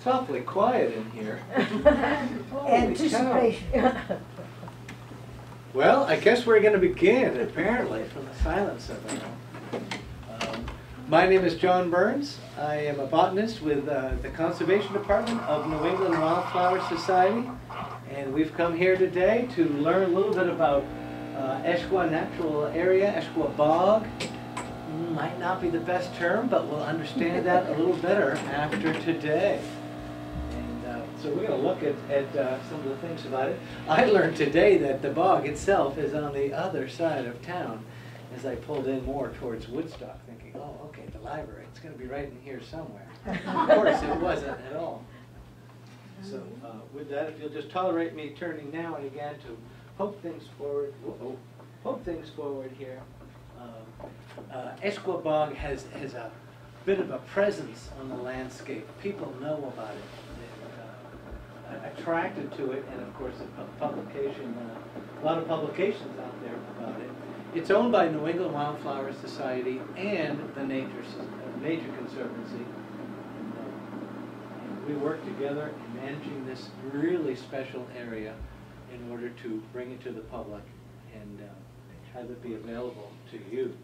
It's awfully quiet in here. Anticipation. Well, I guess we're going to begin, apparently, from the silence of it. Um, My name is John Burns. I am a botanist with uh, the Conservation Department of New England Wildflower Society. And we've come here today to learn a little bit about uh, Eshqua Natural Area, Eshqua Bog. Might not be the best term, but we'll understand that a little better after today. Uh, so we're going to look at, at uh, some of the things about it. I learned today that the bog itself is on the other side of town as I pulled in more towards Woodstock, thinking, oh, okay, the library, it's going to be right in here somewhere. Of course, it wasn't at all. So uh, with that, if you'll just tolerate me turning now and again to poke things forward, whoa, poke things forward here. Uh, Eshqua Bog has, has a bit of a presence on the landscape. People know about it. Attracted to it, and of course, a publication, uh, a lot of publications out there about it. It's owned by New England Wildflower Society and the Nature, uh, Nature Conservancy. Uh, and we work together in managing this really special area in order to bring it to the public and uh, have it be available to you.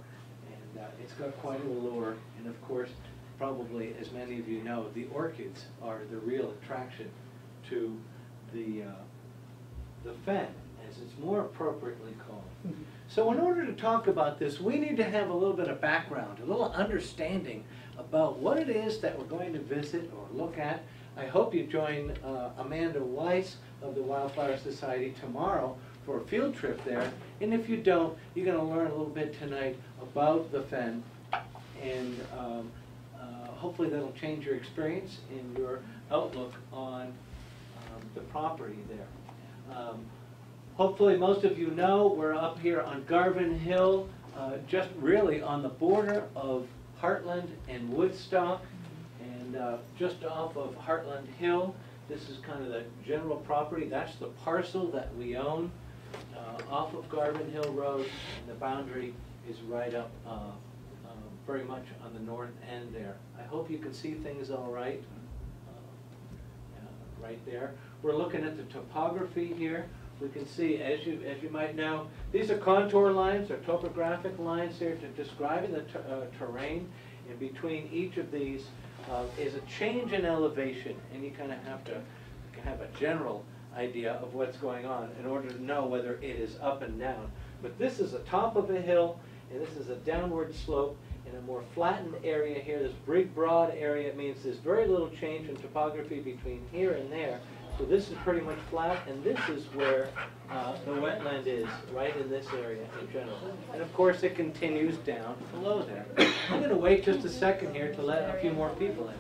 And uh, it's got quite a allure, and of course, probably as many of you know, the orchids are the real attraction to the, uh, the fen, as it's more appropriately called. So in order to talk about this, we need to have a little bit of background, a little understanding about what it is that we're going to visit or look at. I hope you join uh, Amanda Weiss of the Wildflower Society tomorrow for a field trip there. And if you don't, you're going to learn a little bit tonight about the fen. And um, uh, hopefully that'll change your experience and your outlook on the property there. Um, Hopefully, most of you know, we're up here on Garvin Hill, uh, just really on the border of Hartland and Woodstock, and uh, just off of Hartland Hill. This is kind of the general property, that's the parcel that we own uh, off of Garvin Hill Road, and the boundary is right up uh, uh, very much on the north end there. I hope you can see things all right, uh, right there. We're looking at the topography here. We can see, as you, as you might know, these are contour lines, or topographic lines here to describing the ter- uh, terrain. And between each of these uh, is a change in elevation, and you kind of have to have a general idea of what's going on in order to know whether it is up and down. But this is the top of a hill, and this is a downward slope in a more flattened area here. This big, broad area means there's very little change in topography between here and there. So this is pretty much flat, and this is where uh, the wetland is, right in this area in general. And of course, it continues down below there. I'm going to wait just a second here to let a few more people in.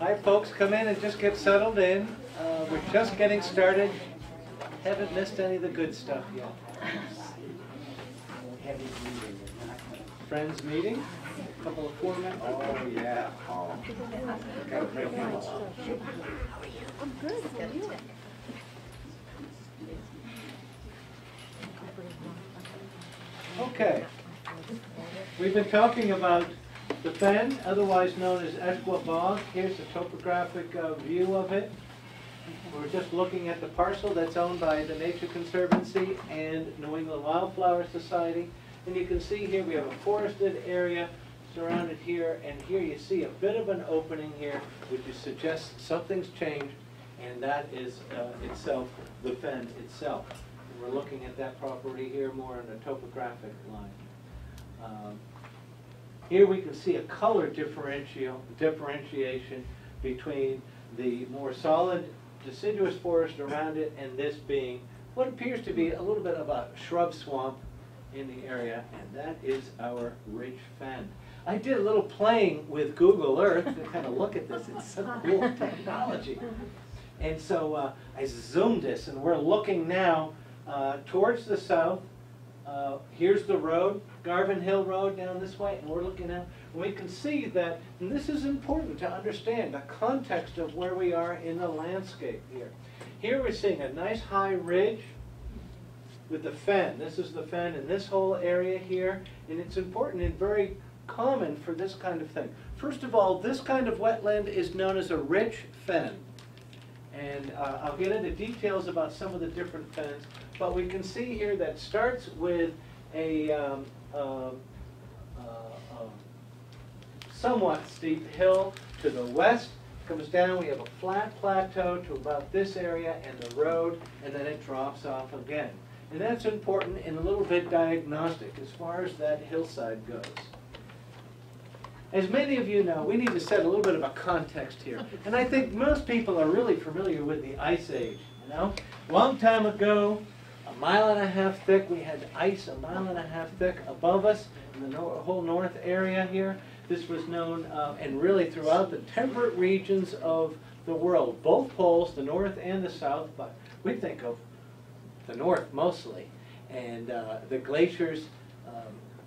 Hi, folks, come in and just get settled in. Uh, We're just getting started. Haven't missed any of the good stuff yet. Friends meeting, couple of four minutes. Oh, yeah. Oh. Gotta break them all. Okay. We've been talking about the fen, otherwise known as Eshqua Bog. Here's a topographic uh, view of it. We're just looking at the parcel that's owned by the Nature Conservancy and New England Wildflower Society. And you can see here we have a forested area surrounded here, and here you see a bit of an opening here, which suggests something's changed, and that is uh, itself the fen itself. We're looking at that property here more in a topographic line. Um, Here we can see a color differential, differentiation between the more solid deciduous forest around it and this being what appears to be a little bit of a shrub swamp in the area, and that is our rich fen. I did a little playing with Google Earth to kind of look at this. It's some cool technology. And so uh, I zoomed this, and we're looking now uh, towards the south. Uh, here's the road, Garvin Hill Road down this way, and we're looking out. And we can see that, and this is important to understand, the context of where we are in the landscape here. Here we're seeing a nice high ridge with the fen. This is the fen in this whole area here, and it's important in very common for this kind of thing. First of all, this kind of wetland is known as a rich fen. And uh, I'll get into details about some of the different fens, but we can see here that starts with a um, uh, uh, um, somewhat steep hill to the west, comes down, we have a flat plateau to about this area and the road, and then it drops off again. And that's important and a little bit diagnostic as far as that hillside goes. As many of you know, we need to set a little bit of a context here. And I think most people are really familiar with the Ice Age, you know? Long time ago, a mile and a half thick, we had ice a mile and a half thick above us in the whole north area here. This was known, uh, and really throughout the temperate regions of the world, both poles, the north and the south, but we think of the north mostly. And uh, the glaciers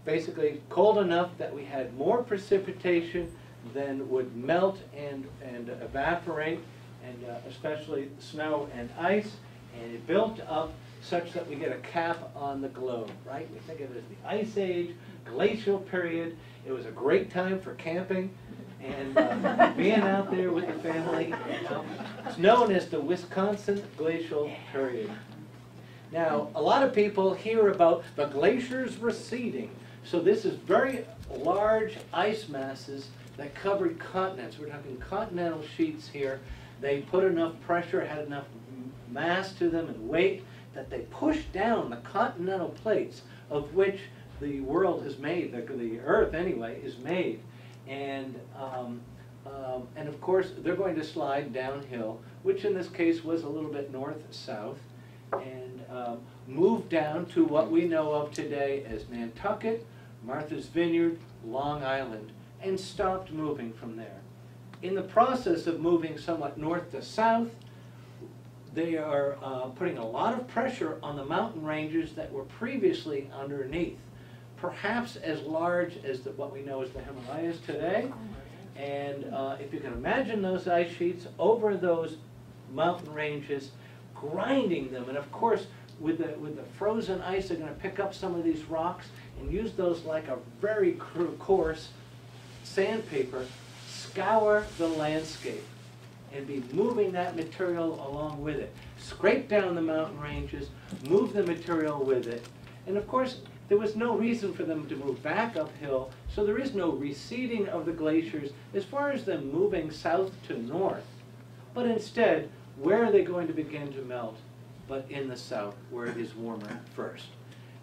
basically cold enough that we had more precipitation than would melt and, and evaporate, and uh, especially snow and ice, and it built up such that we get a cap on the globe, right? We think of it as the Ice Age, glacial period. It was a great time for camping and uh, being out there with the family. It's known as the Wisconsin Glacial Period. Now, a lot of people hear about the glaciers receding. So this is very large ice masses that covered continents. We're talking continental sheets here. They put enough pressure, had enough mass to them and weight that they pushed down the continental plates of which the world is made, the, the earth anyway, is made. And, um, um, and of course, they're going to slide downhill, which in this case was a little bit north-south, and um, move down to what we know of today as Nantucket, Martha's Vineyard, Long Island, and stopped moving from there. In the process of moving somewhat north to south, they are uh, putting a lot of pressure on the mountain ranges that were previously underneath, perhaps as large as the, what we know as the Himalayas today. And uh, if you can imagine those ice sheets over those mountain ranges, grinding them, and of course, with the, with the frozen ice, they're going to pick up some of these rocks and use those like a very coarse sandpaper, scour the landscape and be moving that material along with it. Scrape down the mountain ranges, move the material with it. And of course, there was no reason for them to move back uphill, so there is no receding of the glaciers as far as them moving south to north. But instead, where are they going to begin to melt? But in the south, where it is warmer first.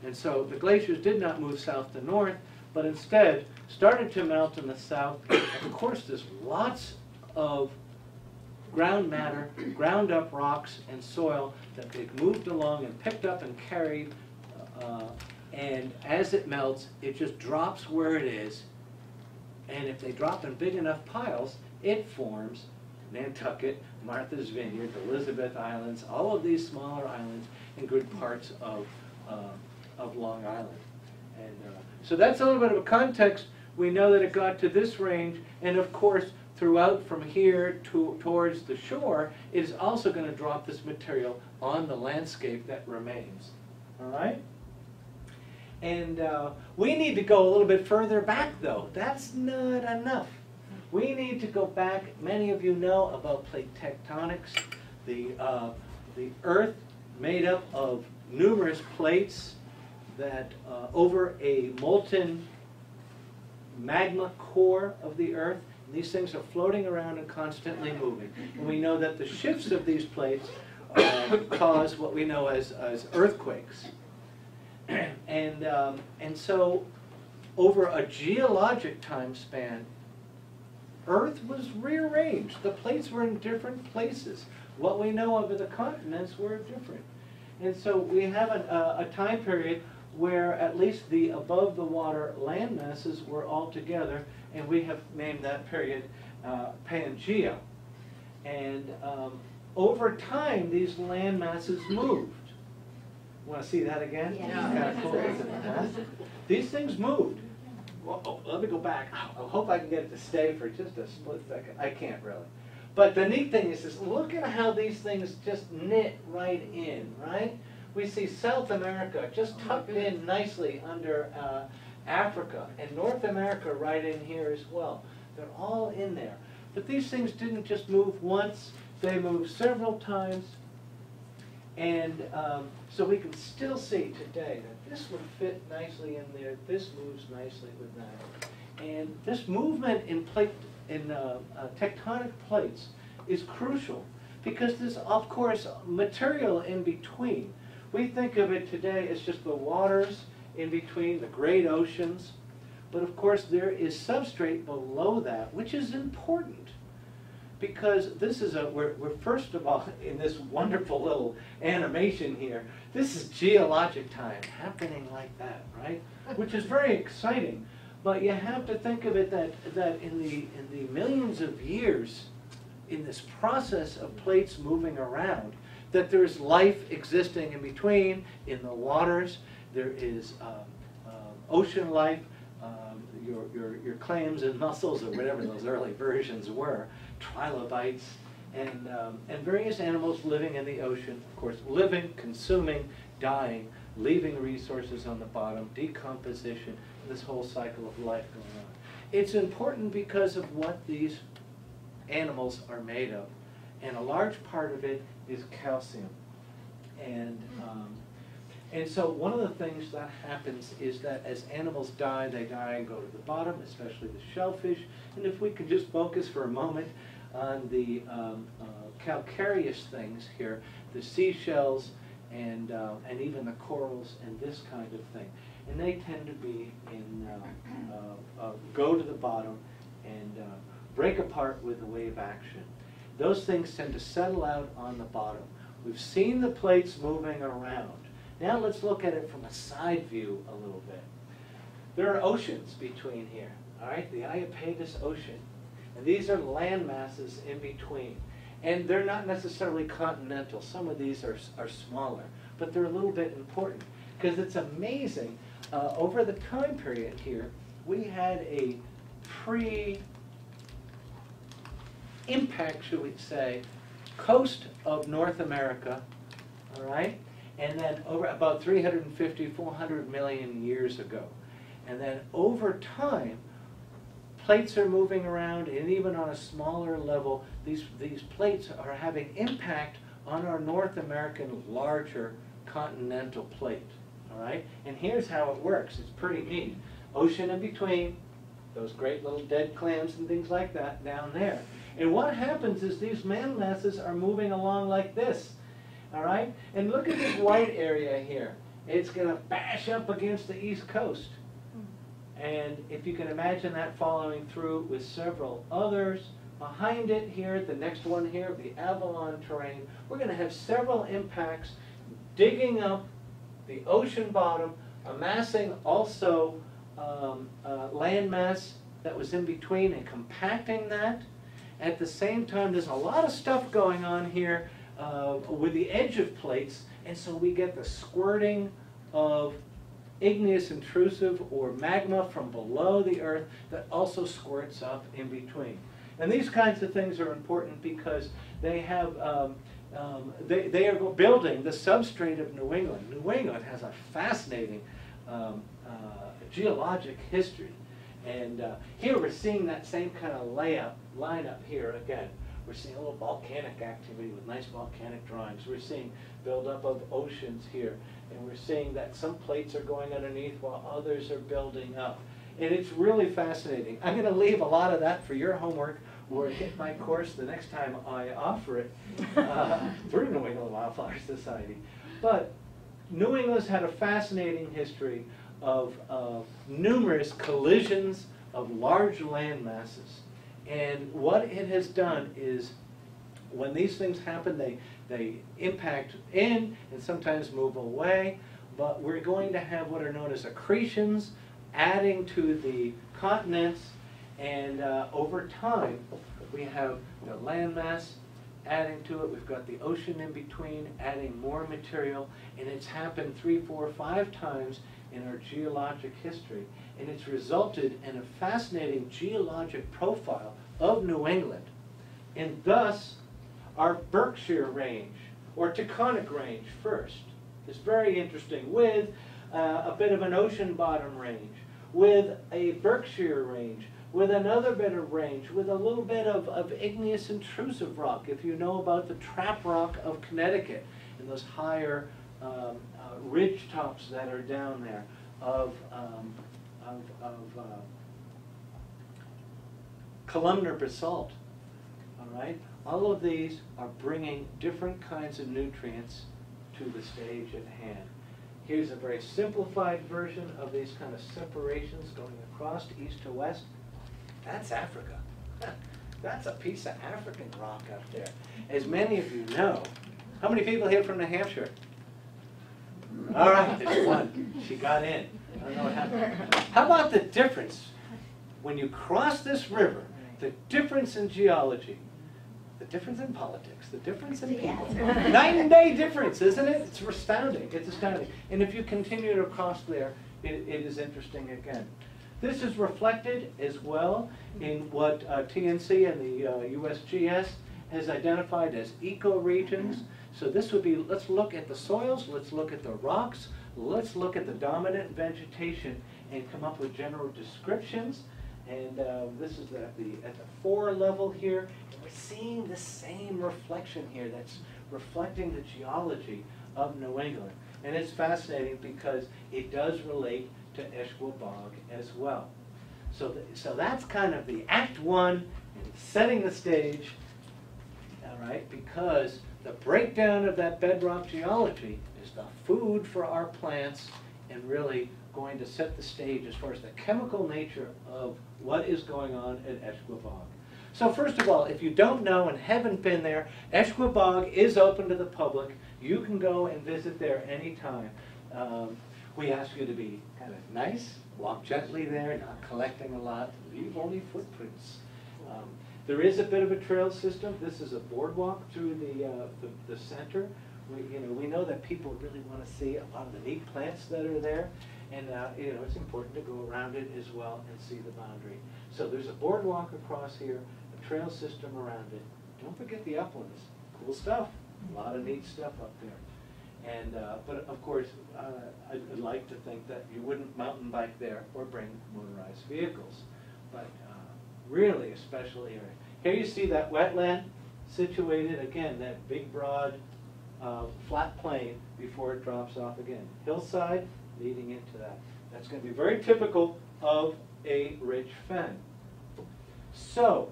And so the glaciers did not move south to north, but instead started to melt in the south. Of course, there's lots of ground matter, ground up rocks and soil that they've moved along and picked up and carried. Uh, and as it melts, it just drops where it is. And if they drop in big enough piles, it forms Nantucket, Martha's Vineyard, Elizabeth Islands, all of these smaller islands and good parts of, uh, of Long Island. And uh, so that's a little bit of a context. We know that it got to this range, and of course, throughout from here to, towards the shore, it is also going to drop this material on the landscape that remains. All right? And uh, we need to go a little bit further back, though. That's not enough. We need to go back. Many of you know about plate tectonics. The, uh, the Earth made up of numerous plates that uh, over a molten magma core of the Earth these things are floating around and constantly moving. And we know that the shifts of these plates uh, cause what we know as, as earthquakes. and, um, and so over a geologic time span, Earth was rearranged. The plates were in different places. What we know of the continents were different. And so we have a, a time period where at least the above the water land masses were all together and we have named that period uh, Pangea. And um, over time, these land masses moved. Want to see that again? Yeah. Kind of cool. Huh? These things moved. Well, oh, let me go back. I hope I can get it to stay for just a split second. I can't really. But the neat thing is, is look at how these things just knit right in, right? We see South America just tucked in nicely under uh, Africa, and North America right in here as well. They're all in there. But these things didn't just move once, they moved several times. And um, so we can still see today that this would fit nicely in there, this moves nicely with that. And this movement in plate, in uh, uh, tectonic plates is crucial because there's, of course, material in between. We think of it today as just the waters in between, the great oceans, but of course there is substrate below that, which is important because this is a, we're, we're first of all, in this wonderful little animation here, this is geologic time happening like that, right? Which is very exciting. But you have to think of it that, that in, the, in the millions of years, in this process of plates moving around, that there's life existing in between, in the waters, there is um, um, ocean life, um, your, your, your clams and mussels, or whatever those early versions were, trilobites, and, um, and various animals living in the ocean, of course, living, consuming, dying, leaving resources on the bottom, decomposition, this whole cycle of life going on. It's important because of what these animals are made of, and a large part of it is calcium. And um, and so one of the things that happens is that as animals die, they die and go to the bottom, especially the shellfish. And if we could just focus for a moment on the um, uh, calcareous things here, the seashells and, uh, and even the corals and this kind of thing. And they tend to be in, uh, uh, go to the bottom and uh, break apart with the wave action. Those things tend to settle out on the bottom. We've seen the plates moving around. Now let's look at it from a side view a little bit. There are oceans between here, all right? The Iapetus Ocean. And these are land masses in between. And they're not necessarily continental. Some of these are, are smaller, but they're a little bit important because it's amazing. Uh, over the time period here, we had a pre-impact, should we say, coast of North America, all right? and then over about 350, 400 million years ago. And then over time, plates are moving around, and even on a smaller level, these, these plates are having impact on our North American larger continental plate. All right? And here's how it works. It's pretty neat. Ocean in between, those great little dead clams and things like that down there. And what happens is these land masses are moving along like this. All right? And look at this white area here. It's going to bash up against the east coast. And if you can imagine that following through with several others, behind it here, the next one here, the Avalon terrane, we're going to have several impacts digging up the ocean bottom, amassing also um, uh, land mass that was in between and compacting that. At the same time, there's a lot of stuff going on here uh, with the edge of plates, and so we get the squirting of igneous intrusive or magma from below the earth that also squirts up in between. And these kinds of things are important because they have um, um, they, they are building the substrate of New England. New England has a fascinating um, uh, geologic history. And uh, here we're seeing that same kind of layout, lineup here again. We're seeing a little volcanic activity with nice volcanic drawings. We're seeing buildup of oceans here. And we're seeing that some plates are going underneath while others are building up. And it's really fascinating. I'm going to leave a lot of that for your homework or hit my course the next time I offer it uh, through New England Wildflower Society. But New England's had a fascinating history of, of numerous collisions of large land masses. And what it has done is when these things happen, they, they impact in and sometimes move away. But we're going to have what are known as accretions, adding to the continents. And uh, over time, we have the landmass adding to it. We've got the ocean in between, adding more material. And it's happened three, four, five times in our geologic history. And it's resulted in a fascinating geologic profile of New England. And thus, our Berkshire range, or Taconic range first, is very interesting with uh, a bit of an ocean bottom range. with a Berkshire range, with another bit of range, with a little bit of, of igneous intrusive rock, if you know about the trap rock of Connecticut and those higher um, uh, ridge tops that are down there of, um, of, of uh, columnar basalt. All right? All of these are bringing different kinds of nutrients to the stage at hand. Here's a very simplified version of these kind of separations going across east to west. That's Africa. That's a piece of African rock up there. As many of you know, how many people here from New Hampshire? All right, there's one. She got in. I don't know what happened. How about the difference when you cross this river, the difference in geology, the difference in politics, the difference in people. Night and day difference, isn't it? It's astounding. It's astounding. And if you continue to cross there, it, it is interesting again. This is reflected as well in what uh, TNC and the uh, USGS has identified as ecoregions. So this would be, let's look at the soils, let's look at the rocks, let's look at the dominant vegetation and come up with general descriptions. And uh, this is at the, at the four level here. And we're seeing the same reflection here that's reflecting the geology of New England. And it's fascinating because it does relate to Eshqua Bog as well. So, the, so that's kind of the act one setting the stage, all right, because the breakdown of that bedrock geology is the food for our plants and really going to set the stage as far as the chemical nature of what is going on at Eshqua Bog. So first of all, if you don't know and haven't been there, Eshqua Bog is open to the public. You can go and visit there anytime. Um, we ask you to be kind of nice, walk gently there, not collecting a lot, leave only footprints. Um, there is a bit of a trail system. This is a boardwalk through the, uh, the, the, center. We, you know, we know that people really want to see a lot of the neat plants that are there. And uh, you know, it's important to go around it as well and see the boundary. So there's a boardwalk across here, a trail system around it. Don't forget the uplands. Cool stuff. A lot of neat stuff up there. And, uh, but of course, uh, I'd, like to think that you wouldn't mountain bike there or bring motorized vehicles. But uh, really a special area. Here you see that wetland situated, again, that big broad uh, flat plain before it drops off again. Hillside leading into that. That's going to be very typical of a rich fen. So,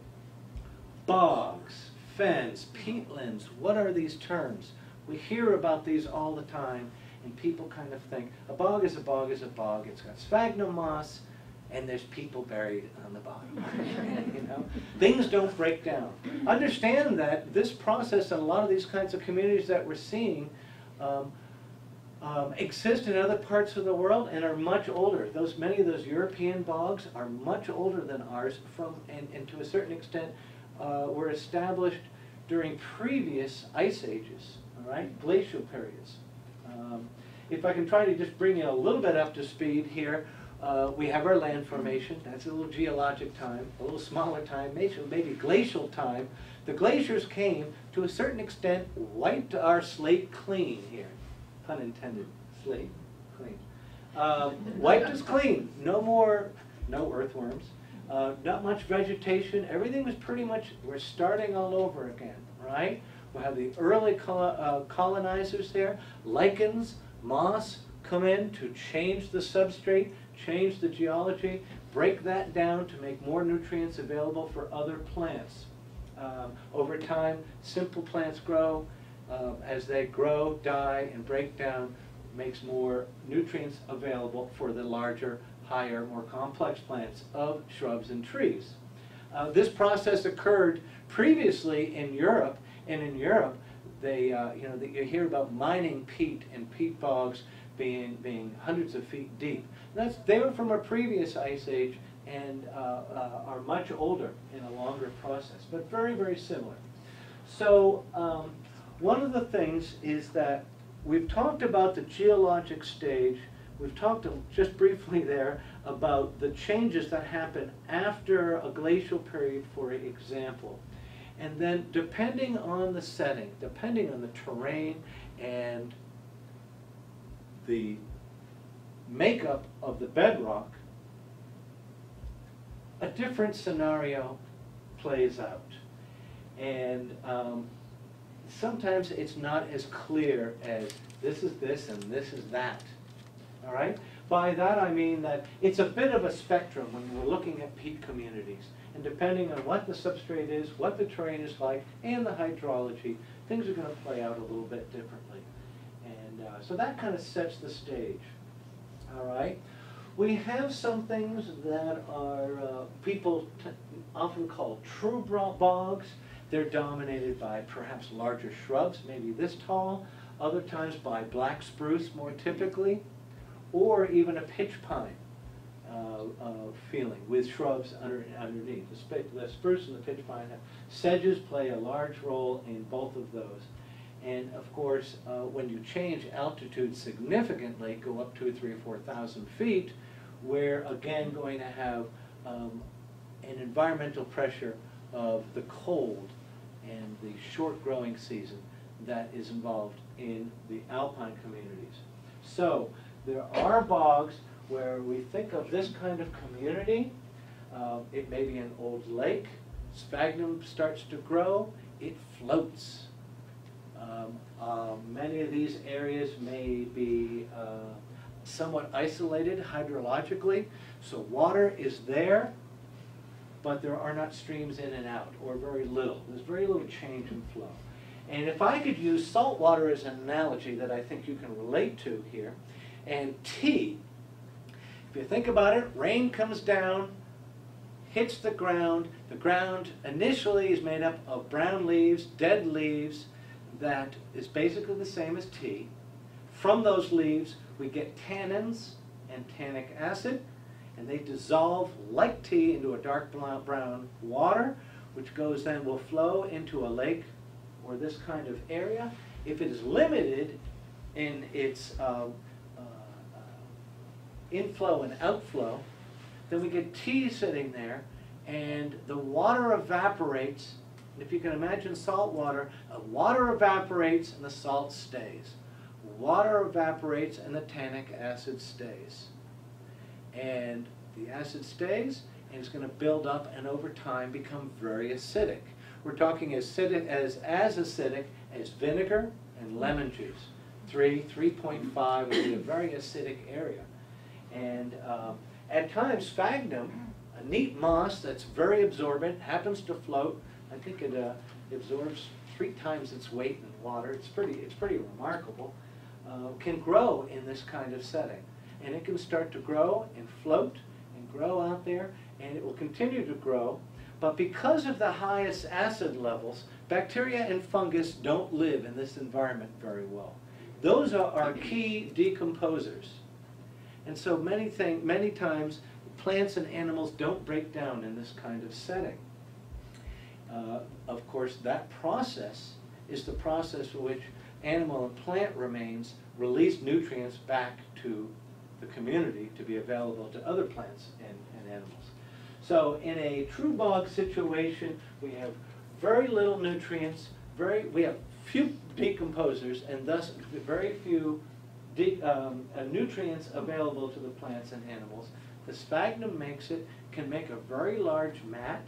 bogs, fens, peatlands, what are these terms? We hear about these all the time, and people kind of think, a bog is a bog is a bog. It's got sphagnum moss, and there's people buried on the bottom. you know, things don't break down. Understand that this process and a lot of these kinds of communities that we're seeing um, um, exist in other parts of the world and are much older. Those many of those European bogs are much older than ours, from and, and to a certain extent uh, were established during previous ice ages all right, glacial periods. Um, if I can try to just bring you a little bit up to speed here, uh, we have our land formation. That's a little geologic time, a little smaller time, maybe, maybe glacial time. The glaciers came, to a certain extent, wiped our slate clean here. Pun intended, slate clean. Um, wiped us clean. No more, no earthworms. Uh, not much vegetation. Everything was pretty much, we're starting all over again, right? We'll have the early uh, colonizers there. Lichens, moss come in to change the substrate, change the geology, break that down to make more nutrients available for other plants. Um, over time, simple plants grow. Um, as they grow, die, and break down, makes more nutrients available for the larger, higher, more complex plants of shrubs and trees. Uh, this process occurred previously in Europe and in Europe, they, uh, you know, they, you hear about mining peat and peat bogs being, being hundreds of feet deep. That's, they were from a previous ice age and uh, uh, are much older in a longer process, but very, very similar. So um, one of the things is that we've talked about the geologic stage. We've talked just briefly there about the changes that happen after a glacial period, for example. And then depending on the setting, depending on the terrain and the makeup of the bedrock, a different scenario plays out. And um, sometimes it's not as clear as this is this and this is that. All right? By that I mean that it's a bit of a spectrum when we're looking at peat communities. And depending on what the substrate is, what the terrain is like, and the hydrology, things are going to play out a little bit differently. Uh, so that kind of sets the stage. All right? We have some things that are uh, people often call true bogs. They're dominated by perhaps larger shrubs, maybe this tall, other times by black spruce more typically, or even a pitch pine uh, uh, feeling with shrubs under, underneath. The, the, spruce and the pitch pine have. Sedges play a large role in both of those. And of course, uh, when you change altitude significantly, go up two, three, or four thousand feet, we're again going to have um, an environmental pressure of the cold and the short growing season that is involved in the alpine communities. So there are bogs where we think of this kind of community. Uh, it may be an old lake. Sphagnum starts to grow. It floats. Um, uh, many of these areas may be uh, somewhat isolated hydrologically, so water is there, but there are not streams in and out, or very little. There's very little change in flow. And if I could use salt water as an analogy that I think you can relate to here, and tea, if you think about it, rain comes down, hits the ground. The ground initially is made up of brown leaves, dead leaves, that is basically the same as tea. From those leaves, we get tannins and tannic acid, and they dissolve like tea into a dark brown water, which goes then will flow into a lake or this kind of area. If it is limited in its uh, uh, inflow and outflow, then we get tea sitting there, and the water evaporates. If you can imagine salt water, uh, water evaporates and the salt stays. Water evaporates and the tannic acid stays. And the acid stays and it's going to build up and over time become very acidic. We're talking acidic, as, as acidic as vinegar and lemon juice. 3, 3.5 would be a very acidic area. And um, at times, sphagnum, a neat moss that's very absorbent, happens to float. I think it uh, absorbs three times its weight in water. It's pretty, it's pretty remarkable. Uh, can grow in this kind of setting. And it can start to grow and float and grow out there, and it will continue to grow. But because of the highest acid levels, bacteria and fungus don't live in this environment very well. Those are our key decomposers. And so many, thing, many times, plants and animals don't break down in this kind of setting. Uh, of course, that process is the process for which animal and plant remains release nutrients back to the community to be available to other plants and, and animals. So in a true bog situation, we have very little nutrients, very, we have few decomposers, and thus very few de um, uh, nutrients available to the plants and animals. The sphagnum makes it, can make a very large mat,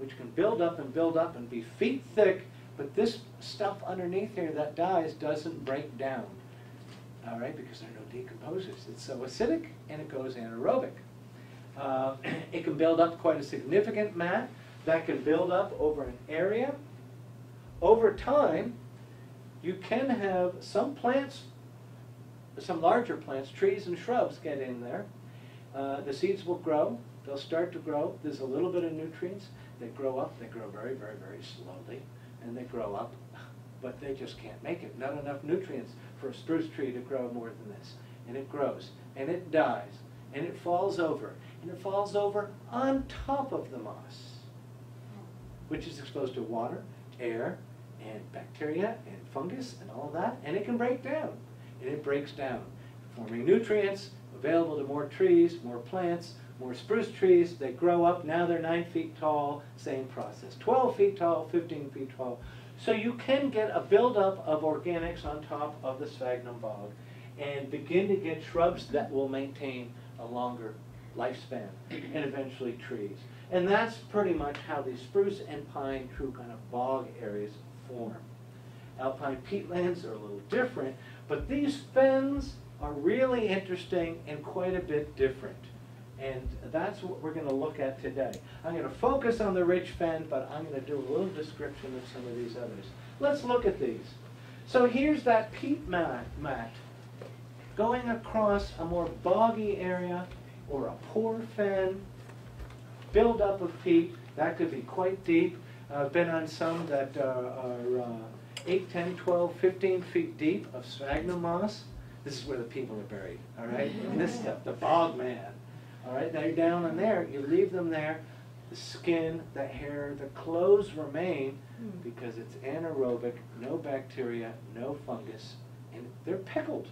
which can build up and build up and be feet thick, but this stuff underneath here that dies doesn't break down, all right, because there are no decomposers. It's so acidic and it goes anaerobic. Uh, it can build up quite a significant mat that can build up over an area. Over time, you can have some plants, some larger plants, trees and shrubs get in there. Uh, the seeds will grow. They'll start to grow. There's a little bit of nutrients. They grow up. They grow very, very, very slowly and they grow up, but they just can't make it. Not enough nutrients for a spruce tree to grow more than this. And it grows, and it dies, and it falls over, and it falls over on top of the moss, which is exposed to water, air, and bacteria, and fungus, and all that, and it can break down. And it breaks down, forming nutrients available to more trees, more plants, more spruce trees, they grow up, now they're 9 feet tall, same process. 12 feet tall, 15 feet tall. So you can get a buildup of organics on top of the sphagnum bog and begin to get shrubs that will maintain a longer lifespan and eventually trees. And that's pretty much how these spruce and pine true kind of bog areas form. Alpine peatlands are a little different, but these fens are really interesting and quite a bit different. And that's what we're going to look at today. I'm going to focus on the rich fen, but I'm going to do a little description of some of these others. Let's look at these. So here's that peat mat, mat going across a more boggy area or a poor fen, buildup of peat. That could be quite deep. I've been on some that uh, are uh, 8, 10, 12, 15 feet deep of sphagnum moss. This is where the people are buried, all right? And this stuff, the bog man. All right, now you're down in there, you leave them there, the skin, the hair, the clothes remain because it's anaerobic, no bacteria, no fungus, and they're pickled.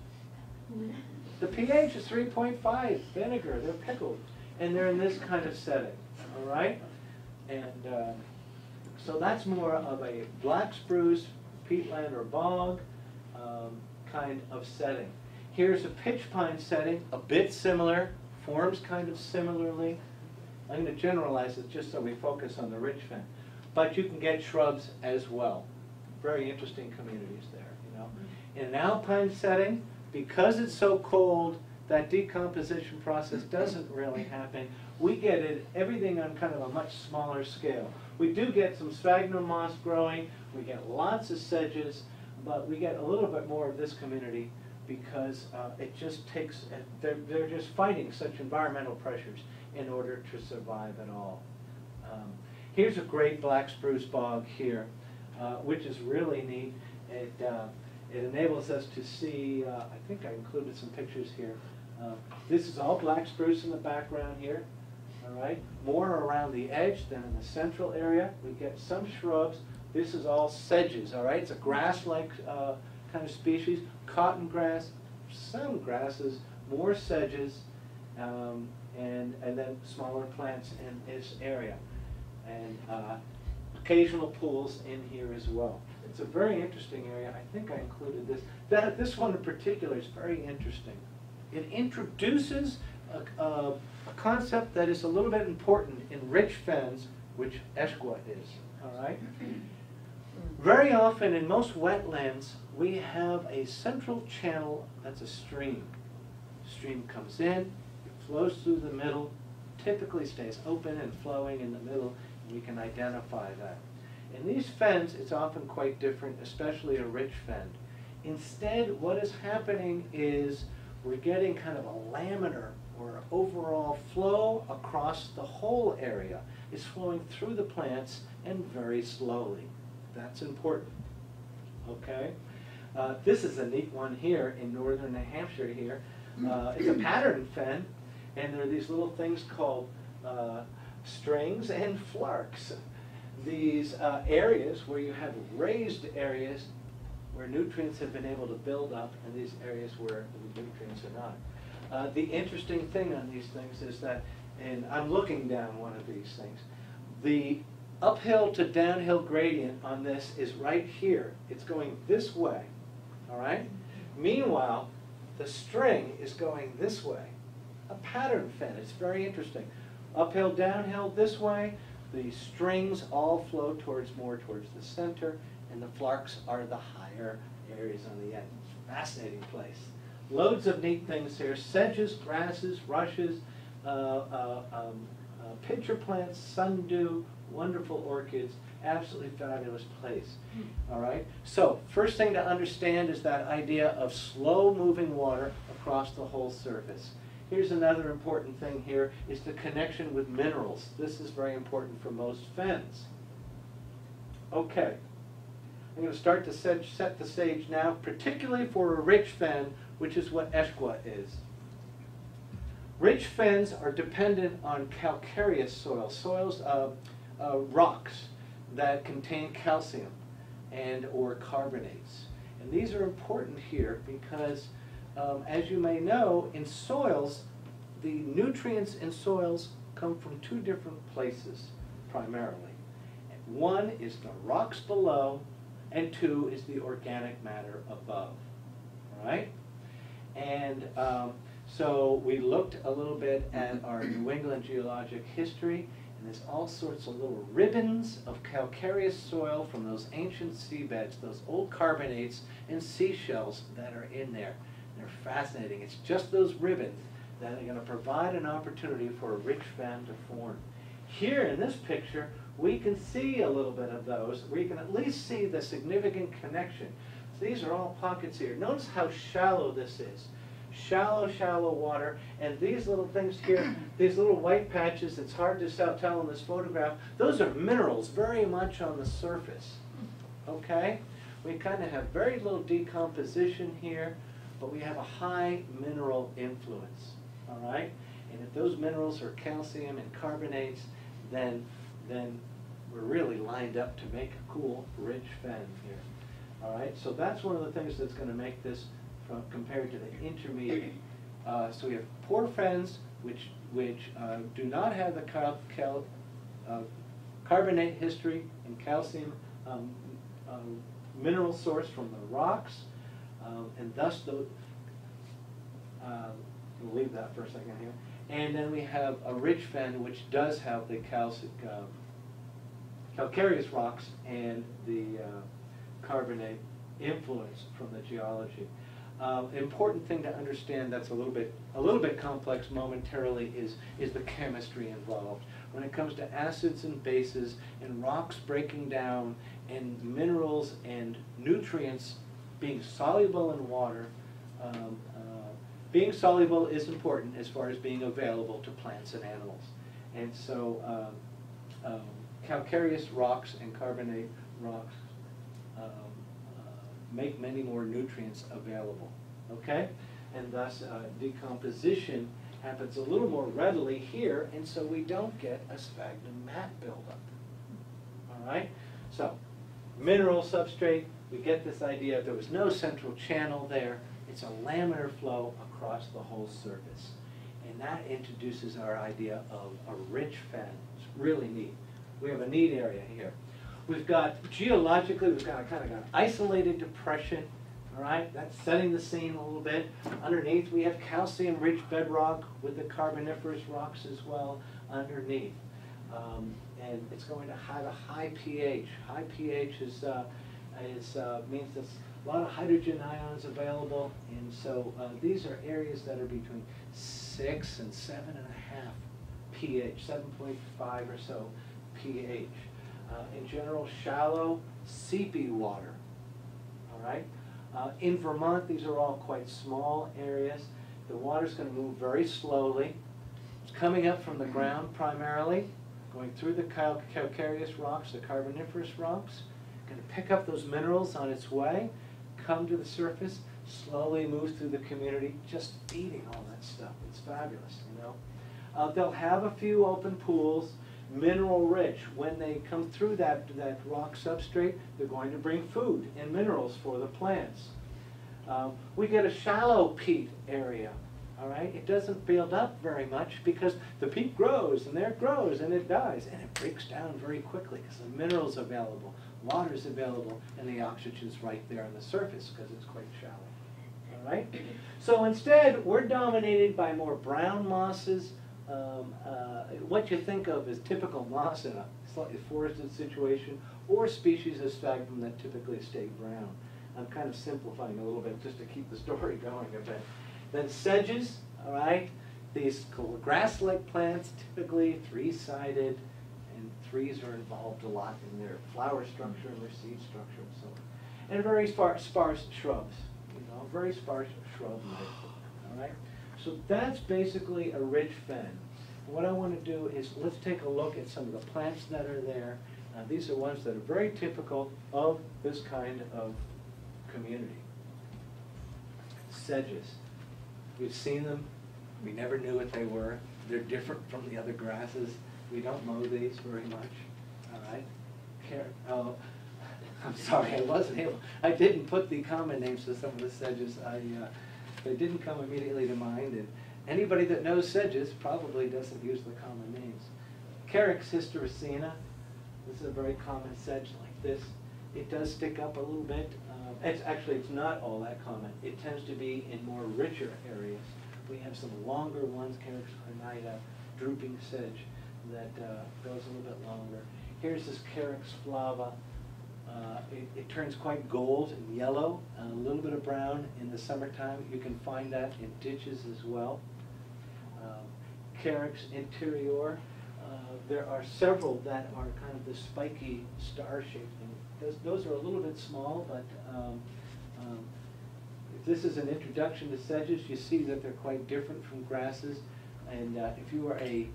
The pH is 3.5, vinegar, they're pickled, and they're in this kind of setting, all right? And uh, so that's more of a black spruce, peatland or bog um, kind of setting. Here's a pitch pine setting, a bit similar, forms kind of similarly. I'm going to generalize it just so we focus on the rich fen. But you can get shrubs as well. Very interesting communities there, you know. In an alpine setting, because it's so cold, that decomposition process doesn't really happen. We get it, everything on kind of a much smaller scale. We do get some sphagnum moss growing, we get lots of sedges, but we get a little bit more of this community because uh, it just takes, they're, they're just fighting such environmental pressures in order to survive at all. Um, here's a great black spruce bog here, uh, which is really neat. It, uh, it enables us to see, uh, I think I included some pictures here. Uh, this is all black spruce in the background here, all right? More around the edge than in the central area. We get some shrubs. This is all sedges, all right? It's a grass-like uh, kind of species. Cotton grass, some grasses, more sedges, um, and, and then smaller plants in this area. And uh, occasional pools in here as well. It's a very interesting area. I think I included this. That, this one in particular is very interesting. It introduces a, a, a concept that is a little bit important in rich fens, which Eshqua is, all right? Very often in most wetlands, we have a central channel that's a stream. Stream comes in, it flows through the middle, typically stays open and flowing in the middle, and we can identify that. In these fens, it's often quite different, especially a rich fen. Instead, what is happening is we're getting kind of a laminar or overall flow across the whole area. It's flowing through the plants and very slowly. That's important. Okay? Uh, this is a neat one here in northern New Hampshire here. Uh, it's a pattern fen, and there are these little things called uh, strings and flarks. These uh, areas where you have raised areas where nutrients have been able to build up and these areas where the nutrients are not. Uh, the interesting thing on these things is that, and I'm looking down one of these things, the uphill to downhill gradient on this is right here. It's going this way, all right? Meanwhile, the string is going this way. A pattern fen, it's very interesting. Uphill, downhill this way, the strings all flow towards more towards the center, and the flarks are the higher areas on the end. Fascinating place. Loads of neat things here. Sedges, grasses, rushes, uh, uh, um, uh, pitcher plants, sundew, wonderful orchids, absolutely fabulous place. All right? So, first thing to understand is that idea of slow moving water across the whole surface. Here's another important thing here is the connection with minerals. This is very important for most fens. Okay. I'm going to start to set, set the stage now, particularly for a rich fen, which is what Eshqua is. Rich fens are dependent on calcareous soils, soils, uh, uh, rocks that contain calcium and or carbonates. And these are important here because, um, as you may know, in soils, the nutrients in soils come from two different places primarily. One is the rocks below, and two is the organic matter above. Right? And um, so we looked a little bit at our New England geologic history, And there's all sorts of little ribbons of calcareous soil from those ancient seabeds, those old carbonates and seashells that are in there. They're fascinating. It's just those ribbons that are going to provide an opportunity for a rich fen to form. Here in this picture, we can see a little bit of those. We can at least see the significant connection. So these are all pockets here. Notice how shallow this is. Shallow, shallow water. And these little things here, these little white patches, it's hard to tell in this photograph, those are minerals very much on the surface. Okay? We kind of have very little decomposition here, but we have a high mineral influence. All right? And if those minerals are calcium and carbonates, then, then we're really lined up to make a cool, rich fen here. All right, so that's one of the things that's going to make this from, compared to the intermediate. Uh, so we have poor fens, which, which uh, do not have the cal, cal, uh, carbonate history and calcium um, um, mineral source from the rocks, um, and thus the, uh, we'll leave that for a second here. And then we have a rich fen, which does have the calcic, uh, calcareous rocks and the uh, carbonate influence from the geology. Um, important thing to understand that's a little bit a little bit complex momentarily is is the chemistry involved. When it comes to acids and bases and rocks breaking down and minerals and nutrients being soluble in water, um, uh, being soluble is important as far as being available to plants and animals. And so um, um, calcareous rocks and carbonate rocks uh, make many more nutrients available, okay? And thus uh, decomposition happens a little more readily here, and so we don't get a sphagnum mat buildup. All right? So, mineral substrate, we get this idea there was no central channel there. It's a laminar flow across the whole surface. And that introduces our idea of a rich fen. It's really neat. We have a neat area here. We've got, geologically, we've got a kind of an isolated depression, all right? That's setting the scene a little bit. Underneath, we have calcium-rich bedrock with the carboniferous rocks as well underneath. Um, and it's going to have a high pH. High pH is, uh, is, uh, means there's a lot of hydrogen ions available, and so uh, these are areas that are between 6 and 7.5 pH, 7.5 or so pH. Uh, in general, shallow, seepy water. All right? Uh, in Vermont, these are all quite small areas. The water's going to move very slowly. It's coming up from the ground primarily, going through the cal calcareous rocks, the carboniferous rocks, going to pick up those minerals on its way, come to the surface, slowly move through the community, just feeding all that stuff. It's fabulous, you know. Uh, they'll have a few open pools mineral rich. When they come through that, that rock substrate, they're going to bring food and minerals for the plants. Um, we get a shallow peat area, all right? It doesn't build up very much because the peat grows and there it grows and it dies and it breaks down very quickly because the minerals available, water is available, and the oxygen's right there on the surface because it's quite shallow. All right? So instead, we're dominated by more brown mosses, um, uh, what you think of as typical moss in a slightly forested situation, or species of sphagnum that typically stay brown. I'm kind of simplifying a little bit just to keep the story going a bit. Then sedges, all right, these grass-like plants, typically three-sided, and threes are involved a lot in their flower structure and their seed structure and so on. And very sparse, sparse shrubs, you know, very sparse shrub life, all right? So that's basically a rich fen. What I want to do is let's take a look at some of the plants that are there. Uh, these are ones that are very typical of this kind of community. Sedges. We've seen them. We never knew what they were. They're different from the other grasses. We don't mow these very much. All right. Care, oh, I'm sorry, I wasn't able. I didn't put the common names to some of the sedges. I uh, they didn't come immediately to mind, and anybody that knows sedges probably doesn't use the common names. Carex hystericina, this is a very common sedge like this. It does stick up a little bit. Uh, it's actually it's not all that common. It tends to be in more richer areas. We have some longer ones, Carex crinita, drooping sedge. that uh, goes a little bit longer. Here's this Carex flava. Uh, It, it turns quite gold and yellow, and a little bit of brown in the summertime. You can find that in ditches as well. Carex interior, uh, there are several that are kind of the spiky star shaped thing. Those, those are a little bit small, but um, um, if this is an introduction to sedges, you see that they're quite different from grasses. And uh, if you are a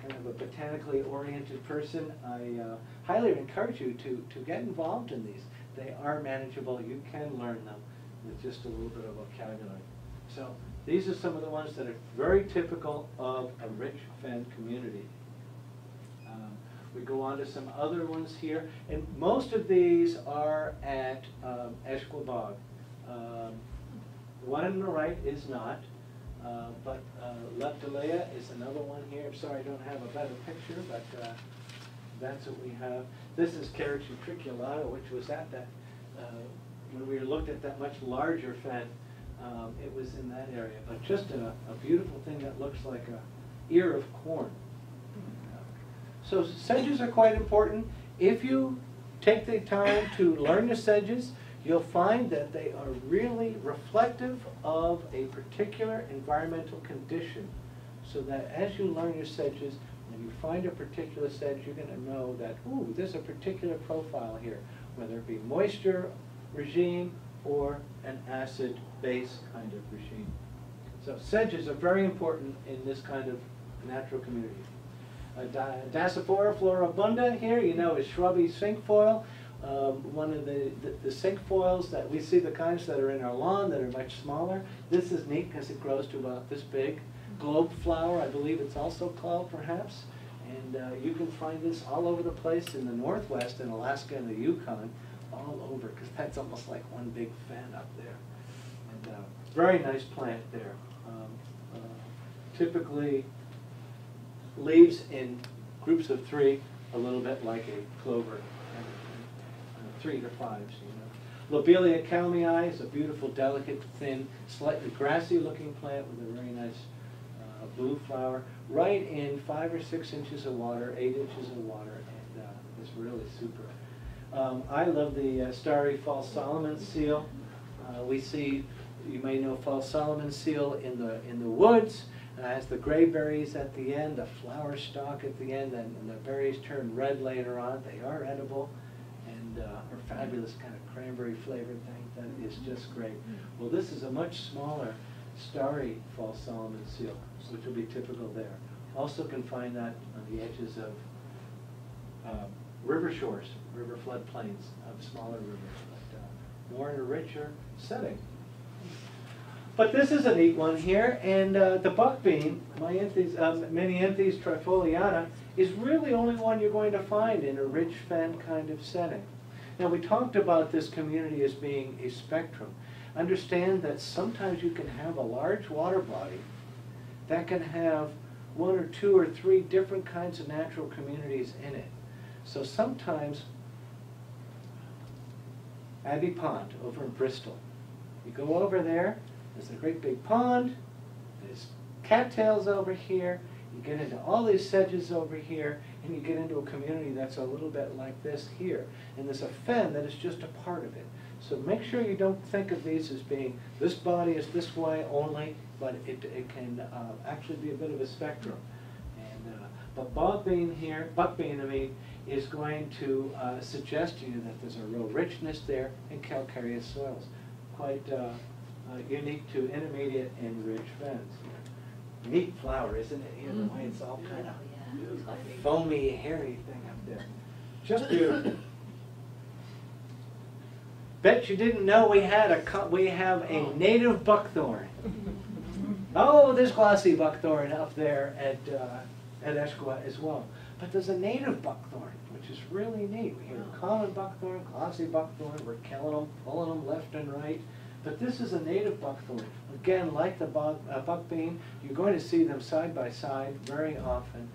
kind of a botanically oriented person, I uh, highly encourage you to, to get involved in these. They are manageable. You can learn them with just a little bit of vocabulary. So these are some of the ones that are very typical of a rich fen community. Um, We go on to some other ones here, and most of these are at um. Um, The one on the right is not, uh, but uh, Leptalea is another one here. I'm sorry I don't have a better picture, but uh, that's what we have. This is Carex utriculata, which was at that, uh, when we looked at that much larger fen, um, it was in that area. But just a, a beautiful thing that looks like a ear of corn. So sedges are quite important. If you take the time to learn the sedges, you'll find that they are really reflective of a particular environmental condition. So that as you learn your sedges, when you find a particular sedge, you're going to know that, ooh, there's a particular profile here, whether it be moisture regime or an acid-base kind of regime. So sedges are very important in this kind of natural community. Uh, Dasiphora floribunda here, you know, is shrubby cinquefoil. Um, one of the, the, the cinquefoils that we see the kinds that are in our lawn that are much smaller. This is neat because it grows to about this big. Globe flower, I believe it's also called perhaps. And uh, you can find this all over the place in the northwest, in Alaska and the Yukon, all over, because that's almost like one big fen up there. And uh, very nice plant there. Um, uh, typically leaves in groups of three, a little bit like a clover. Uh, three to fives, you know. Lobelia kalmii is a beautiful, delicate, thin, slightly grassy-looking plant with a very nice uh, blue flower, right in five or six inches of water, eight inches of water, and uh, it's really super. Um, I love the uh, starry false Solomon seal. Uh, we see, you may know false Solomon seal in the in the woods. Uh, has the gray berries at the end, the flower stalk at the end, and, and the berries turn red later on. They are edible and uh, are fabulous kind of cranberry flavored thing that is just great. Well, this is a much smaller starry false Solomon seal, which will be typical there. Also can find that on the edges of um, river shores, river floodplains of smaller rivers, but uh, more in a richer setting. But this is a neat one here, and uh, the buckbean, Myanthes, um, Menyanthes trifoliata, is really only one you're going to find in a rich fen kind of setting. Now, we talked about this community as being a spectrum. Understand that sometimes you can have a large water body that can have one or two or three different kinds of natural communities in it. So sometimes, Abbey Pond over in Bristol, you go over there, there's a great big pond, there's cattails over here, you get into all these sedges over here, and you get into a community that's a little bit like this here. And there's a fen that is just a part of it. So make sure you don't think of these as being, this body is this way only, but it, it can uh, actually be a bit of a spectrum. And, uh, but bogbean here, buckbean, I mean, is going to uh, suggest to you that there's a real richness there in calcareous soils. Quite uh, uh, unique to intermediate and rich fens. Neat flower, isn't it? You know, it's all kind of a foamy, hairy thing up there. Just beautiful. Bet you didn't know we had a, we have a native buckthorn. Oh, there's glossy buckthorn up there at, uh, at Eshqua as well. But there's a native buckthorn, which is really neat. We hear common buckthorn, glossy buckthorn, we're killing them, pulling them left and right. But this is a native buckthorn. Again, like the buck, uh, buckbean, you're going to see them side by side very often.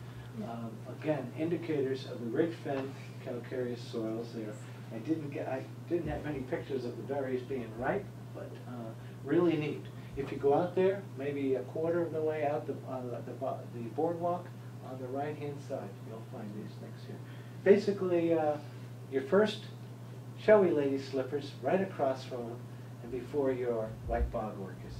Um, again, indicators of the rich fen calcareous soils there. I didn't get, I didn't have many pictures of the berries being ripe, but uh, really neat. If you go out there, maybe a quarter of the way out the, uh, the, the boardwalk on the right-hand side, you'll find these next here. Basically, uh, your first showy lady slippers right across from them and before your white bog orchis.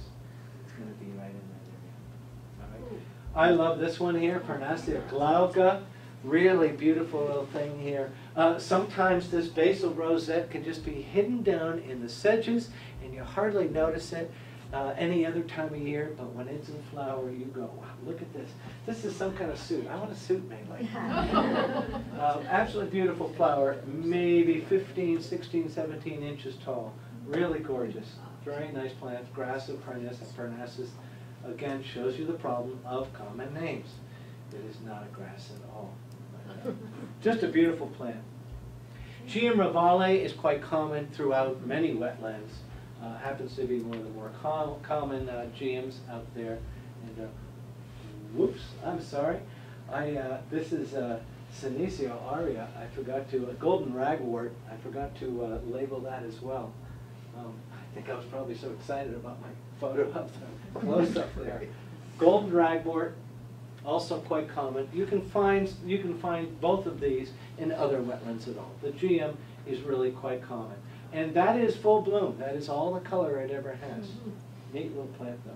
It's gonna be right in that area. All right. I love this one here, Parnassia glauca. Really beautiful little thing here. Uh, sometimes this basal rosette can just be hidden down in the sedges and you hardly notice it uh, any other time of year, but when it's in flower, you go, wow, look at this. This is some kind of suit. I want a suit made like that. Um, absolutely beautiful flower, maybe 15, 16, 17 inches tall. Really gorgeous. Very nice plant. Grass of Parnassus. Parnassus again shows you the problem of common names. It is not a grass at all. Uh, Just a beautiful plant. Geum rivale is quite common throughout many wetlands. Uh, happens to be one of the more com- common uh, geums out there. And uh, whoops, I'm sorry. I uh, this is uh, Senecio aria. I forgot to uh, golden ragwort. I forgot to label that as well. Um, I think I was probably so excited about my photo of the close up there. Golden ragwort, also quite common. You can find you can find both of these in other wetlands at all. The Geum is really quite common, and that is full bloom. That is all the color it ever has. Neat little plant though.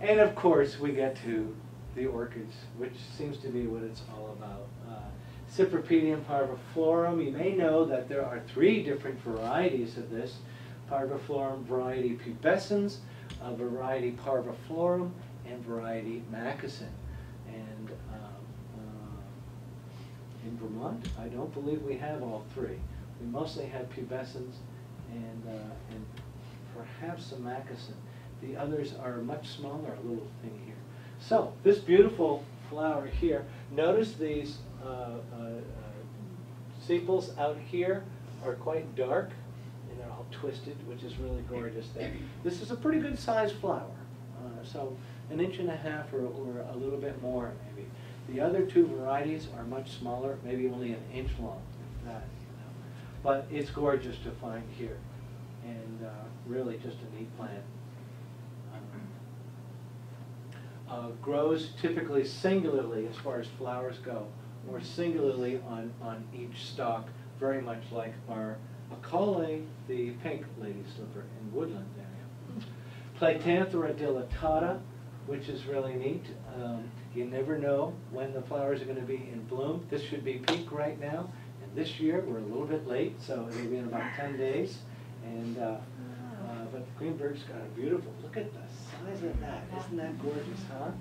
And of course, we get to the orchids, which seems to be what it's all about. Uh, Cypripedium parviflorum, you may know that there are three different varieties of this. Parviflorum variety pubescens, variety parviflorum, and variety makasin. And um, uh, in Vermont, I don't believe we have all three. We mostly have pubescens and, uh, and perhaps some makasin. The others are much smaller, a little thing here. So, this beautiful flower here, notice these uh, uh, uh, sepals out here are quite dark, and they're all twisted, which is really gorgeous there. This is a pretty good sized flower, uh, so an inch and a half or, or a little bit more maybe. The other two varieties are much smaller, maybe only an inch long, if that. But it's gorgeous to find here, and uh, really just a neat plant. Uh, grows typically singularly as far as flowers go, or singularly on, on each stalk, very much like our Macaulay, the pink lady slipper in woodland area. Platanthera dilatata, which is really neat. Um, you never know when the flowers are going to be in bloom. This should be pink right now, this year we're a little bit late, so it'll be in about 10 days. And uh, uh, but Greenberg's got a beautiful. Look at the size of that. Isn't that gorgeous, huh? Are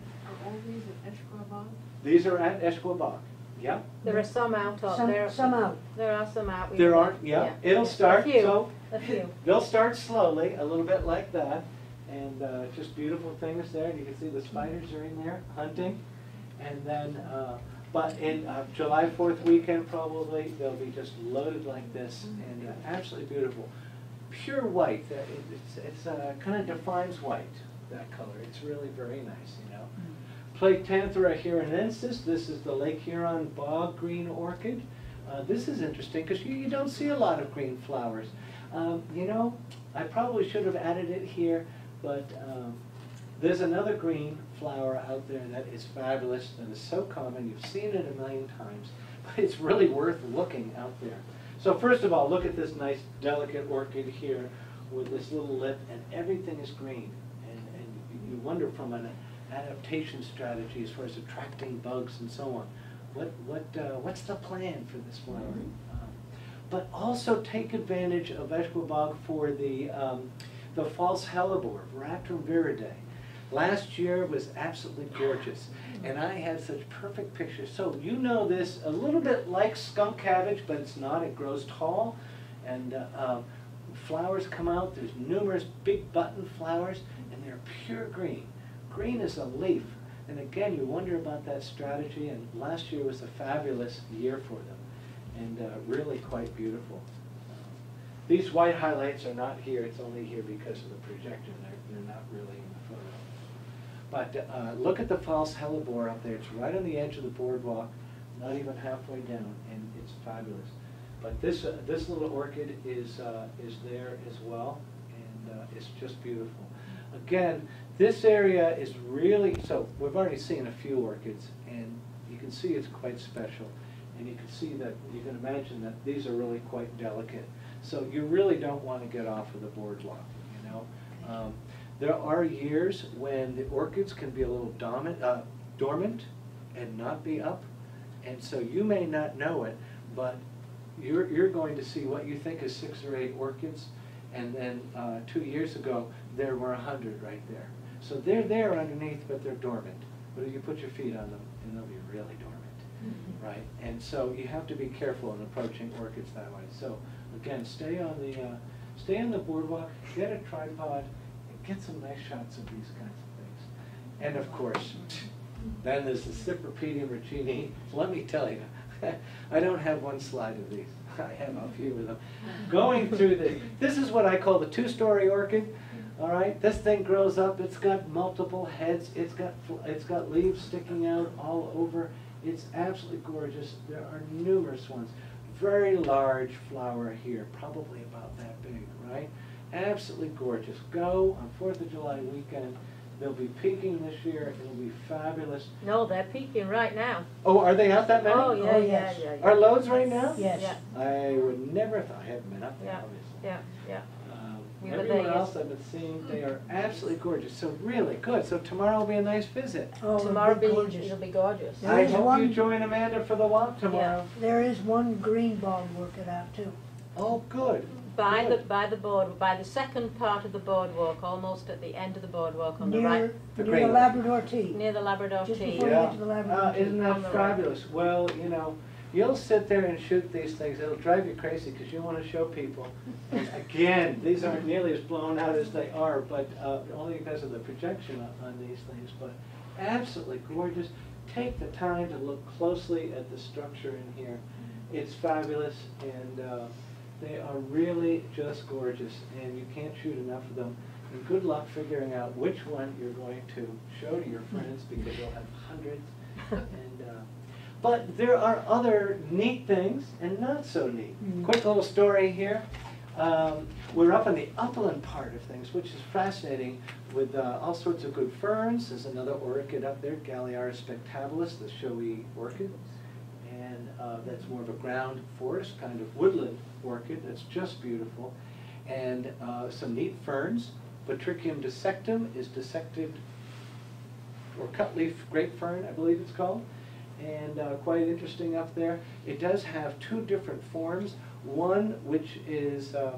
all these at Eshqua Bog? These are at Eshqua Bog. Yeah. There are some out, of- Some- there, some out. there are some out. we- There are. Yeah. It'll start. A few, So a few. they'll start slowly, a little bit like that, and uh, just beautiful things there. And You can see the spiders are in there hunting, and then. Uh, but in uh, July 4th weekend, probably they'll be just loaded like this, and uh, absolutely beautiful. Pure white. Uh, it, it's it's uh, kind of defines white. That color. It's really very nice, you know. Platanthera huronensis, this is the Lake Huron bog green orchid. Uh, this is interesting because you, you don't see a lot of green flowers. Um, you know, I probably should have added it here, but um, there's another green flower out there that is fabulous, that is so common, you've seen it a million times, but it's really worth looking out there. So first of all, look at this nice delicate orchid here with this little lip, and everything is green. And, and you wonder from an adaptation strategy as far as attracting bugs and so on, what, what, uh, what's the plan for this flower? Um, But also take advantage of Eshqua Bog for the, um, the false hellebore, Veratrum viride. Last year was absolutely gorgeous, and I had such perfect pictures. So you know this a little bit like skunk cabbage, but it's not. It grows tall, and uh, um, flowers come out. There's numerous big button flowers, and they're pure green. Green is a leaf, and again, you wonder about that strategy. And last year was a fabulous year for them, and uh, really quite beautiful. These white highlights are not here. It's only here because of the projector. They're, they're not really. But uh, look at the false hellebore up there. It's right on the edge of the boardwalk, not even halfway down, and it's fabulous. But this uh, this little orchid is uh, is there as well, and uh, it's just beautiful. Again, This area is really, so we've already seen a few orchids and you can see it's quite special. And you can see that, you can imagine that these are really quite delicate. So you really don't want to get off of the boardwalk, you know? Um, There are years when the orchids can be a little dormant, uh, dormant and not be up. And so you may not know it, but you're, you're going to see what you think is six or eight orchids. And then, uh, two years ago, there were a hundred right there. So they're there underneath, but they're dormant. But if you put your feet on them, and they'll be really dormant, right? And so you have to be careful in approaching orchids that way. So, again, stay on the, uh, stay on the boardwalk, get a tripod, get some nice shots of these kinds of things. And of course, then there's the Cypripedium reginae. Let me tell you, I don't have one slide of these. I have a few of them. Going through the, this is what I call the two-story orchid. All right, this thing grows up. It's got multiple heads. It's got it's got leaves sticking out all over. It's absolutely gorgeous. There are numerous ones. Very large flower here, probably about that big, right? Absolutely gorgeous. Go on Fourth of July weekend. They'll be peaking this year. It'll be fabulous. No, they're peaking right now. Oh, are they out that many? Oh, yeah, Oh, yeah, yes. yeah, yeah. Are loads right now? Yes. Yeah, I would never have thought, I haven't been up there, Yeah. obviously. yeah, yeah. Um, We were Everywhere there else I've been seeing, they are absolutely gorgeous, so really good, so tomorrow will be a nice visit. Oh, Tomorrow it'll be be, gorgeous. it'll be gorgeous. There I is hope you join Amanda for the walk tomorrow. There is one green bog working out too. Oh, good. By the, by the board, by the second part of the boardwalk, almost at the end of the boardwalk on the right, Near, The near green the one. Labrador Tea. near the Labrador Just Tea. before you Yeah. get to the Labrador Uh, isn't that On the right. fabulous? Well, you know, you'll sit there and shoot these things, it'll drive you crazy, because you wanna show people. Again, these aren't nearly as blown out as they are, but, uh, only because of the projection on, on these things, but absolutely gorgeous. Take the time to look closely at the structure in here. It's fabulous, and, uh, they are really just gorgeous, and you can't shoot enough of them. And good luck figuring out which one you're going to show to your friends, because you'll have hundreds. And, uh, but there are other neat things and not so neat. Mm. Quick little story here. Um, we're up in the upland part of things, which is fascinating with uh, all sorts of good ferns. There's another orchid up there, Galearis spectabilis, the showy orchid. And uh, that's more of a ground forest, kind of woodland orchid that's just beautiful. And uh, some neat ferns. Botrychium dissectum is dissected or cut leaf grape fern, I believe it's called, and uh, quite interesting up there. It does have two different forms, one which is, uh,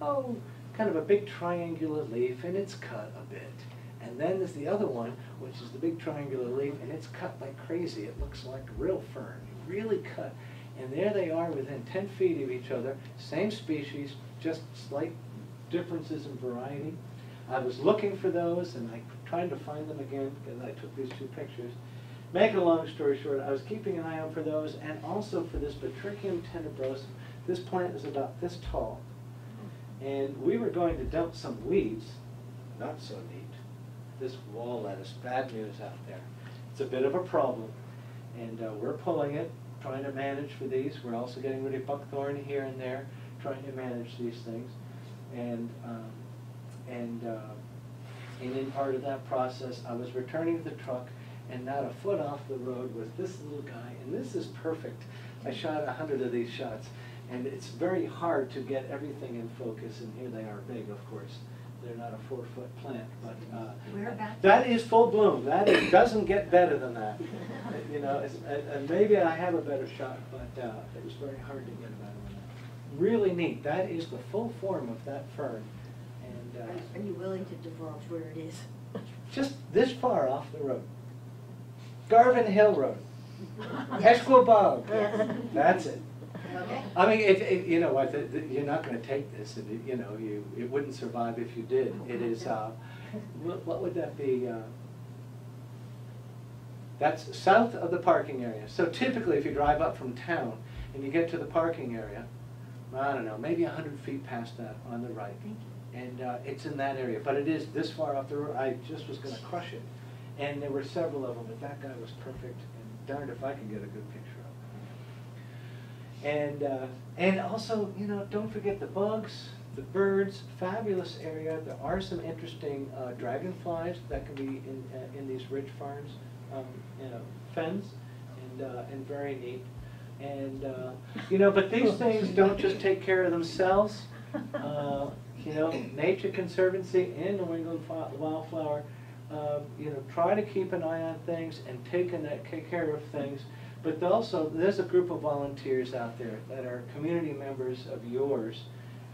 oh, kind of a big triangular leaf, and it's cut a bit. And then there's the other one, which is the big triangular leaf, and it's cut like crazy. It looks like real fern, really cut. And there they are within ten feet of each other, same species, just slight differences in variety. I was looking for those and I tried to find them again because I took these two pictures. Make a long story short, I was keeping an eye out for those and also for this Botrychium tenebrosum. This plant is about this tall. And we were going to dump some weeds, not so neat. This wall lettuce, bad news out there. It's a bit of a problem. And uh, we're pulling it, trying to manage for these. We're also getting rid of buckthorn here and there, trying to manage these things. And, um, and, uh, and in part of that process, I was returning the truck and not a foot off the road was this little guy, and this is perfect. I shot a hundred of these shots, and it's very hard to get everything in focus, and here they are big, of course. They're not a four-foot plant, but, uh, that is full bloom. That is, doesn't get better than that. You know, it's, and, and maybe I have a better shot, but, uh, it was very hard to get a better one. Really neat. That is the full form of that fern, and, uh, Are you willing to divulge where it is? just this far off the road. Garvin Hill Road, Eshqua Bog, that's it. Okay. I mean, it, it, you know what, the- the- you're not gonna take this, and, it- you know, you, it wouldn't survive if you did. It is, uh, what, what would that be, uh? That's south of the parking area. So typically, if you drive up from town and you get to the parking area, I don't know, maybe a hundred feet past that on the right. And uh, it's in that area, but it is this far off the road, I just was gonna crush it. And there were several of them, but that guy was perfect, and darned if I can get a good picture And, uh, and also, you know, don't forget the bugs, the birds, fabulous area. There are some interesting uh, dragonflies that can be in, uh, in these ridge farms, um, you know, fens, and, uh, and very neat. And, uh, you know, but these things don't just take care of themselves. Uh, You know, Nature Conservancy and New England Wildflower, you know, try to keep an eye on things and take, an- take care of things. But also, there's a group of volunteers out there that are community members of yours,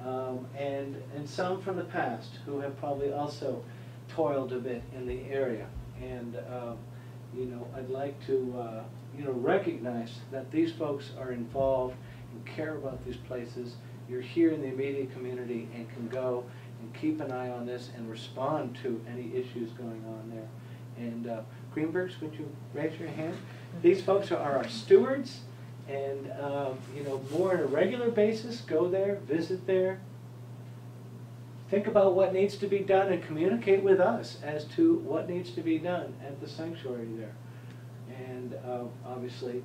um, and, and some from the past who have probably also toiled a bit in the area. And, um, you know, I'd like to, uh, you know, recognize that these folks are involved and care about these places. You're here in the immediate community and can go and keep an eye on this and respond to any issues going on there. And uh, Greenbergs, would you raise your hand? These folks are our stewards and, um, you know, more on a regular basis, go there, visit there, think about what needs to be done and communicate with us as to what needs to be done at the sanctuary there. And uh, obviously,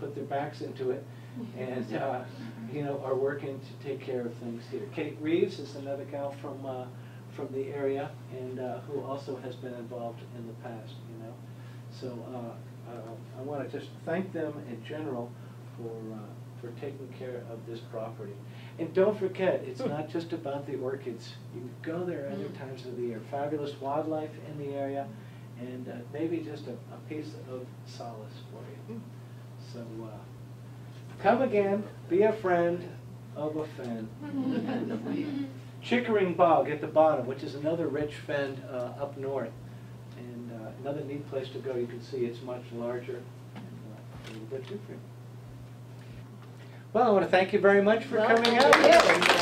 put their backs into it and, uh, you know, are working to take care of things here. Kate Reeves is another gal from, uh, from the area and uh, who also has been involved in the past, you know. So uh, uh, I want to just thank them in general for, uh, for taking care of this property. And don't forget, it's not just about the orchids. You can go there other Mm. times of the year. Fabulous wildlife in the area and uh, maybe just a, a piece of solace for you. So uh, come again, be a friend of a fen. Chickering Bog at the bottom, which is another rich fen uh, up north. Another neat place to go. You can see it's much larger and uh, a little bit different. Well, I want to thank you very much for Well, coming out.